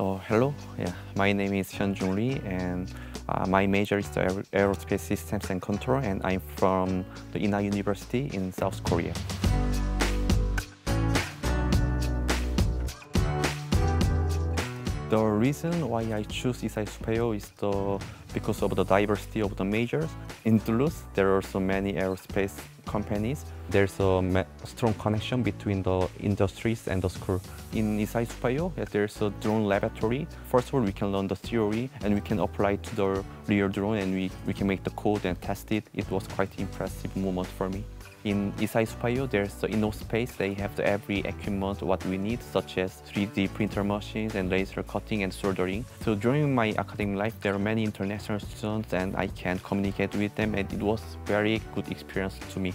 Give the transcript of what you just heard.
Oh, hello. Yeah, my name is Hyeonjung Lee, and uh, my major is the aer- aerospace systems and control, and I'm from the Inha University in South Korea. The reason why I choose ISAE-SUPAERO is the because of the diversity of the majors. In Toulouse, there are so many aerospace companies. There's a strong connection between the industries and the school. In ISAE yeah, there's a drone laboratory. First of all, we can learn the theory and we can apply to the real drone and we, we can make the code and test it. It was quite impressive moment for me. In ISAE-SUPAERO, there's the InnoSpace. They have the every equipment what we need, such as 3D printer machines and laser cutting and soldering. So during my academic life, there are many international students and I can communicate with them and it was very good experience to me.